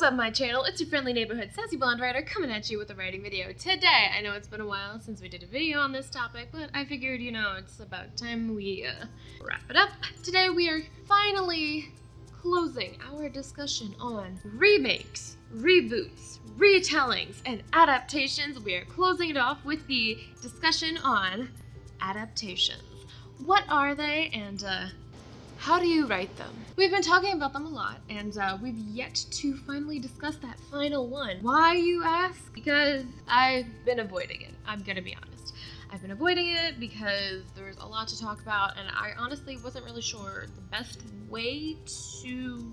What's up, my channel? It's your friendly neighborhood sassy blonde writer coming at you with a writing video today. I know it's been a while since we did a video on this topic, but I figured, you know, it's about time we uh, wrap it up. Today we are finally closing our discussion on remakes, reboots, retellings, and adaptations. We are closing it off with the discussion on adaptations. What are they, and uh, how do you write them? We've been talking about them a lot, and uh, we've yet to finally discuss that final one. Why, you ask? Because I've been avoiding it. I'm gonna be honest. I've been avoiding it because there's a lot to talk about, and I honestly wasn't really sure the best way to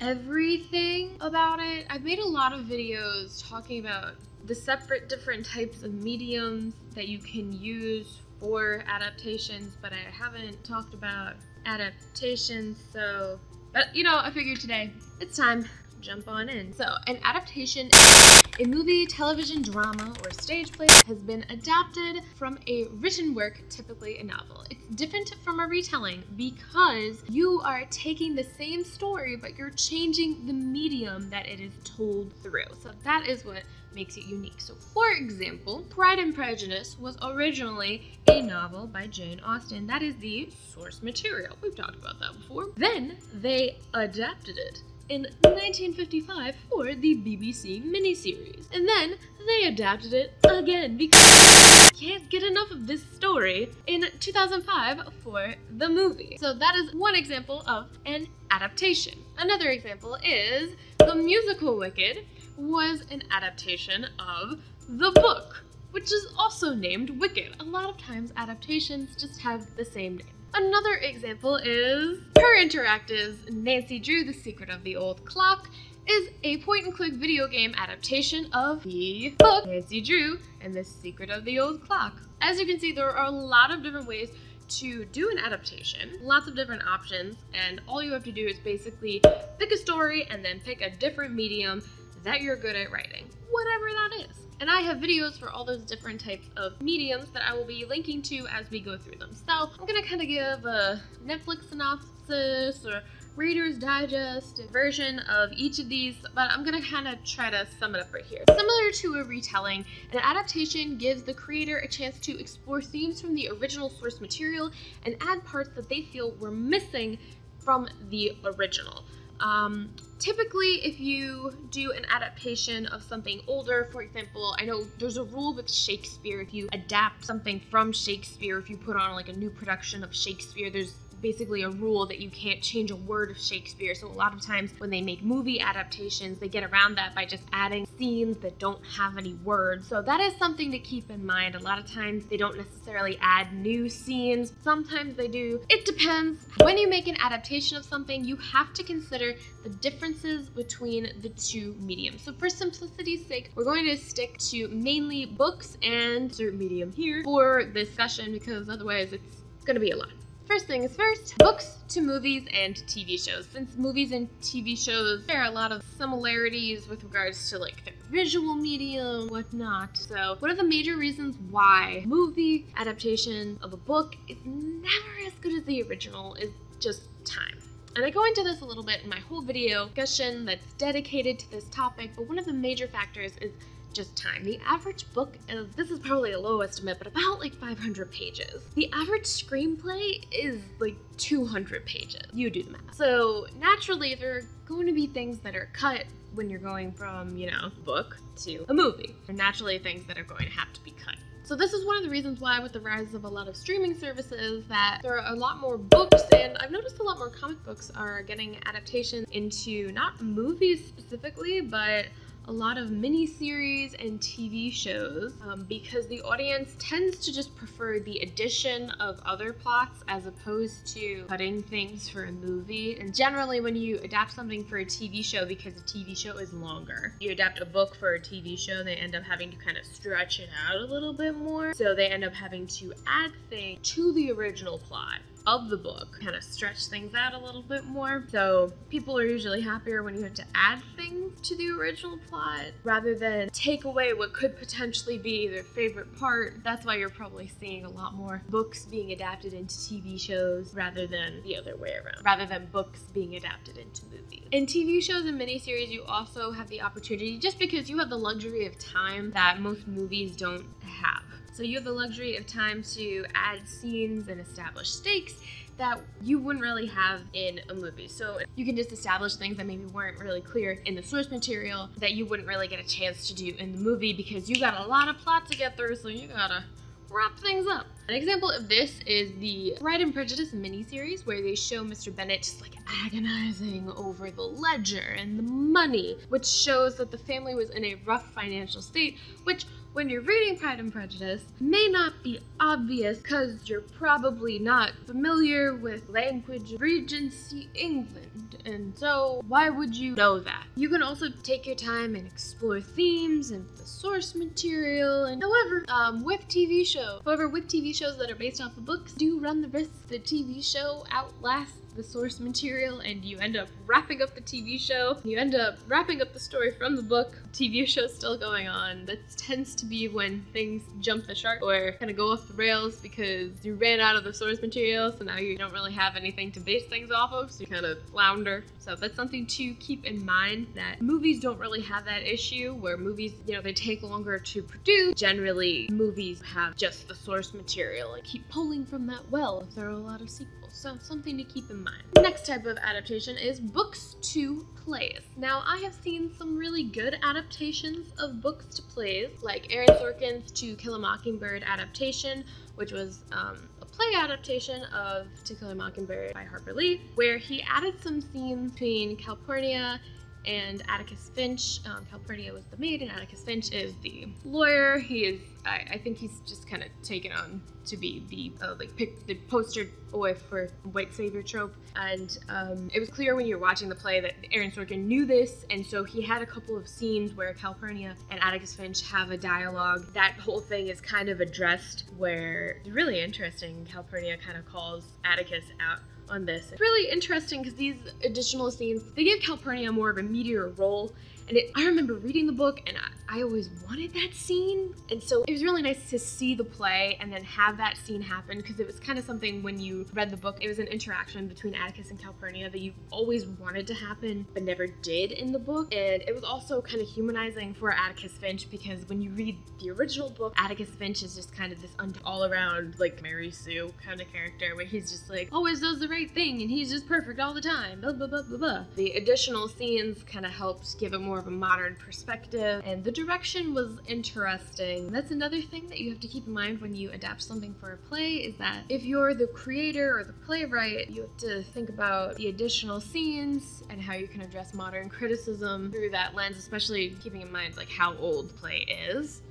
everything about it. I've made a lot of videos talking about the separate different types of mediums that you can use for adaptations, but I haven't talked about adaptations, so, but you know, I figured today it's time jump on in. So, an adaptation is a movie, television drama, or stage play has been adapted from a written work, typically a novel. It's different from a retelling because you are taking the same story, but you're changing the medium that it is told through. So, that is what makes it unique. So, for example, Pride and Prejudice was originally a novel by Jane Austen. That is the source material. We've talked about that before. Then they adapted it in 1955 for the BBC miniseries. And then they adapted it again because can't get enough of this story in 2005 for the movie. So that is one example of an adaptation. Another example is the musical Wicked was an adaptation of the book, which is also named Wicked. A lot of times adaptations just have the same name. Another example is Her Interactive's Nancy Drew, The Secret of the Old Clock is a point-and-click video game adaptation of the book Nancy Drew and the Secret of the Old Clock. As you can see, there are a lot of different ways to do an adaptation, lots of different options, and all you have to do is basically pick a story and then pick a different medium that you're good at writing, whatever that is. And I have videos for all those different types of mediums that I will be linking to as we go through them. So I'm gonna kind of give a Netflix synopsis or Reader's Digest version of each of these, but I'm gonna kind of try to sum it up right here. Similar to a retelling, an adaptation gives the creator a chance to explore themes from the original source material and add parts that they feel were missing from the original. Um, typically, if you do an adaptation of something older, for example, I know there's a rule with Shakespeare. If you adapt something from Shakespeare, if you put on like a new production of Shakespeare, there's basically a rule that you can't change a word of Shakespeare. So a lot of times when they make movie adaptations, they get around that by just adding scenes that don't have any words. So that is something to keep in mind. A lot of times they don't necessarily add new scenes. Sometimes they do. It depends. When you make an adaptation of something, you have to consider the differences between the two mediums. So for simplicity's sake, we're going to stick to mainly books and certain medium here for this session because otherwise it's going to be a lot. First things first, books to movies and TV shows. Since movies and TV shows share a lot of similarities with regards to like their visual medium, whatnot. So one of the major reasons why movie adaptation of a book is never as good as the original is just time. And I go into this a little bit in my whole video discussion that's dedicated to this topic, but one of the major factors is just time. The average book is, this is probably a low estimate, but about like 500 pages. The average screenplay is like 200 pages. You do the math. So naturally, there are going to be things that are cut when you're going from, you know, book to a movie. There are naturally things that are going to have to be cut. So this is one of the reasons why with the rise of a lot of streaming services that there are a lot more books and I've noticed a lot more comic books are getting adaptations into not movies specifically, but a lot of miniseries and TV shows um, because the audience tends to just prefer the addition of other plots as opposed to cutting things for a movie. And generally, when you adapt something for a TV show, because a TV show is longer, you adapt a book for a TV show, they end up having to kind of stretch it out a little bit more. So they end up having to add things to the original plot of the book kind of stretch things out a little bit more. So people are usually happier when you have to add things to the original plot rather than take away what could potentially be their favorite part. That's why you're probably seeing a lot more books being adapted into TV shows rather than the other way around, rather than books being adapted into movies. In TV shows and miniseries, you also have the opportunity, just because you have the luxury of time that most movies don't have. So you have the luxury of time to add scenes and establish stakes that you wouldn't really have in a movie. So you can just establish things that maybe weren't really clear in the source material that you wouldn't really get a chance to do in the movie because you got a lot of plot to get through, so you gotta wrap things up. An example of this is the Pride and Prejudice miniseries, where they show Mr. Bennet just like agonizing over the ledger and the money, which shows that the family was in a rough financial state, which when you're reading Pride and Prejudice may not be obvious because you're probably not familiar with language Regency England. And so, why would you know that? You can also take your time and explore themes and the source material. And however, um, with TV shows, however, with TV shows that are based off of books, do run the risk the TV show outlasts the source material and you end up wrapping up the TV show. You end up wrapping up the story from the book. TV show still going on. That tends to be when things jump the shark or kind of go off the rails because you ran out of the source material, so now you don't really have anything to base things off of, so you kind of flounder. So that's something to keep in mind that movies don't really have that issue where movies, you know, they take longer to produce. Generally, movies have just the source material and keep pulling from that well if there are a lot of sequels. So something to keep in mind. Next type of adaptation is books to plays. Now, I have seen some really good adaptations of books to plays, like Aaron Sorkin's To Kill a Mockingbird adaptation, which was um, a play adaptation of To Kill a Mockingbird by Harper Lee, where he added some scenes between Calpurnia and Atticus Finch. Um, Calpurnia was the maid, and Atticus Finch is the lawyer. He is, I, I think he's just kind of taken on to be the uh, like pick the poster boy for white savior trope. And um, it was clear when you were watching the play that Aaron Sorkin knew this, and so he had a couple of scenes where Calpurnia and Atticus Finch have a dialogue. That whole thing is kind of addressed where it's really interesting. Calpurnia kind of calls Atticus out on this. It's really interesting because these additional scenes, they give Calpurnia more of a meteor role and it, I remember reading the book and I, I always wanted that scene. And so it was really nice to see the play and then have that scene happen because it was kind of something when you read the book, it was an interaction between Atticus and Calpurnia that you always wanted to happen but never did in the book. And it was also kind of humanizing for Atticus Finch because when you read the original book, Atticus Finch is just kind of this all around like Mary Sue kind of character where he's just like oh, always does the right thing and he's just perfect all the time. Blah, blah, blah, blah, blah. The additional scenes kind of helped give it more more of a modern perspective, and the direction was interesting. That's another thing that you have to keep in mind when you adapt something for a play is that if you're the creator or the playwright, you have to think about the additional scenes and how you can address modern criticism through that lens, especially keeping in mind like how old the play is.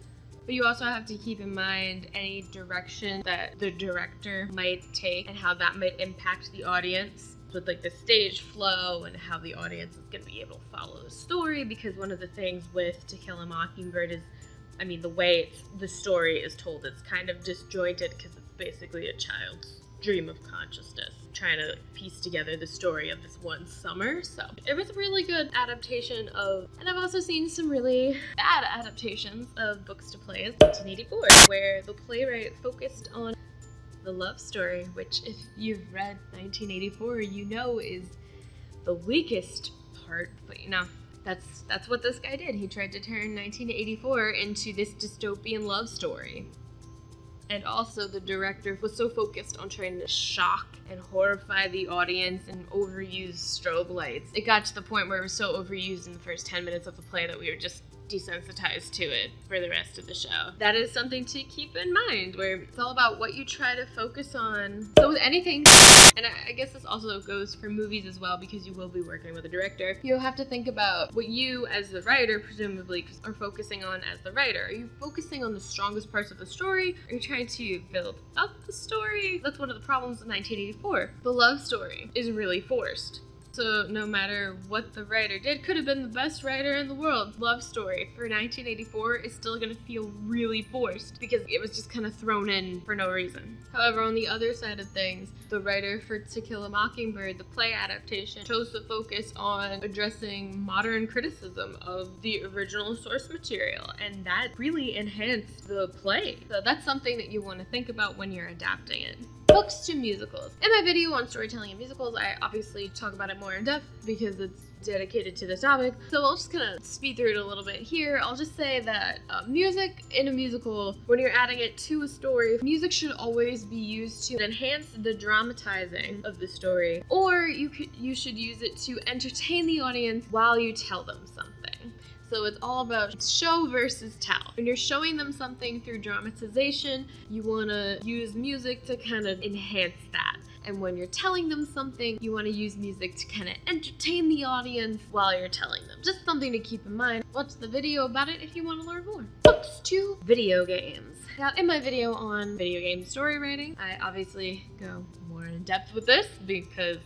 But you also have to keep in mind any direction that the director might take and how that might impact the audience with like the stage flow and how the audience is going to be able to follow the story. Because one of the things with To Kill a Mockingbird is I mean the way the story is told it's kind of disjointed because it's basically a child's dream of consciousness trying to piece together the story of this one summer so it was a really good adaptation of and i've also seen some really bad adaptations of books to plays 1984 where the playwright focused on the love story, which, if you've read 1984, you know is the weakest part. But you know, that's that's what this guy did. He tried to turn 1984 into this dystopian love story. And also, the director was so focused on trying to shock and horrify the audience and overuse strobe lights. It got to the point where it was so overused in the first 10 minutes of the play that we were just desensitized to it for the rest of the show. That is something to keep in mind where it's all about what you try to focus on. So with anything, and I, guess this also goes for movies as well because you will be working with a director, you'll have to think about what you as the writer presumably are focusing on as the writer. Are you focusing on the strongest parts of the story? Are you trying to build up the story? That's one of the problems of 1984. The love story is really forced So no matter what the writer did, could have been the best writer in the world. Love story for 1984 is still gonna feel really forced because it was just kind of thrown in for no reason. However, on the other side of things, the writer for To Kill a Mockingbird, the play adaptation, chose to focus on addressing modern criticism of the original source material, and that really enhanced the play. So that's something that you want to think about when you're adapting it. Books to musicals. In my video on storytelling and musicals, I obviously talk about it more in depth because it's dedicated to this topic. So I'll just kind of speed through it a little bit here. I'll just say that uh, music in a musical, when you're adding it to a story, music should always be used to enhance the dramatizing of the story, or you could you should use it to entertain the audience while you tell them something. So it's all about show versus tell. When you're showing them something through dramatization, you want to use music to kind of enhance that. And when you're telling them something, you want to use music to kind of entertain the audience while you're telling them. Just something to keep in mind. Watch the video about it if you want to learn more. Books to video games. Now, in my video on video game story writing, I obviously go more in depth with this because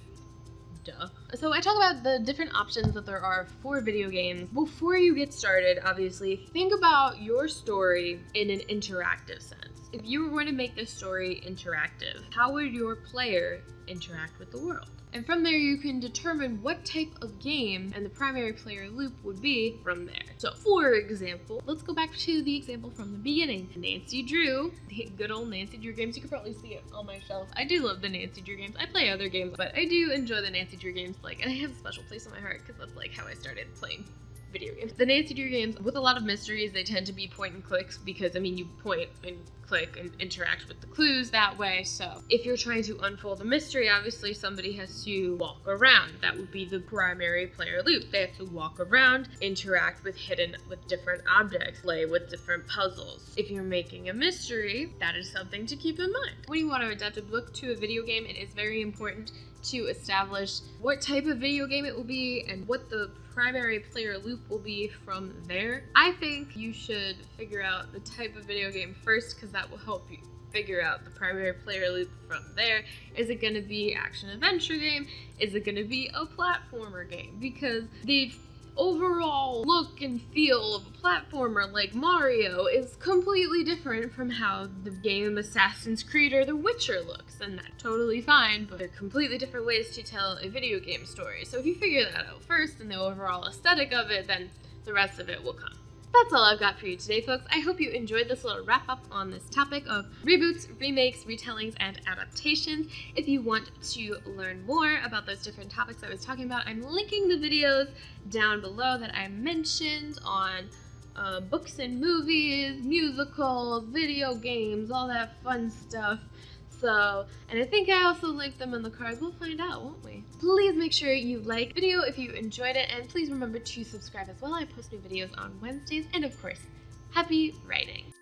duh. So I talk about the different options that there are for video games. Before you get started, obviously, think about your story in an interactive sense. If you were going to make this story interactive, how would your player interact with the world? And from there, you can determine what type of game and the primary player loop would be from there. So, for example, let's go back to the example from the beginning. Nancy Drew, the good old Nancy Drew games. You can probably see it on my shelf. I do love the Nancy Drew games. I play other games, but I do enjoy the Nancy Drew games. Like, and I have a special place in my heart because that's like how I started playing video games. The Nancy Drew games, with a lot of mysteries, they tend to be point and clicks because, I mean, you point and click and interact with the clues that way. So if you're trying to unfold a mystery, obviously somebody has to walk around. That would be the primary player loop. They have to walk around, interact with hidden, with different objects, play with different puzzles. If you're making a mystery, that is something to keep in mind. When you want to adapt a book to a video game, it is very important to establish what type of video game it will be and what the primary player loop will be from there. I think you should figure out the type of video game first because that will help you figure out the primary player loop from there. Is it going to be action adventure game? Is it going to be a platformer game? Because the overall look and feel of a platformer like Mario is completely different from how the game Assassin's Creed or The Witcher looks, and that's totally fine, but they're completely different ways to tell a video game story. So if you figure that out first and the overall aesthetic of it, then the rest of it will come that's all I've got for you today, folks. I hope you enjoyed this little wrap up on this topic of reboots, remakes, retellings, and adaptations. If you want to learn more about those different topics I was talking about, I'm linking the videos down below that I mentioned on uh, books and movies, musicals, video games, all that fun stuff. So, and I think I also linked them in the cards. We'll find out, won't we? Please make sure you like the video if you enjoyed it, and please remember to subscribe as well. I post new videos on Wednesdays, and of course, happy writing!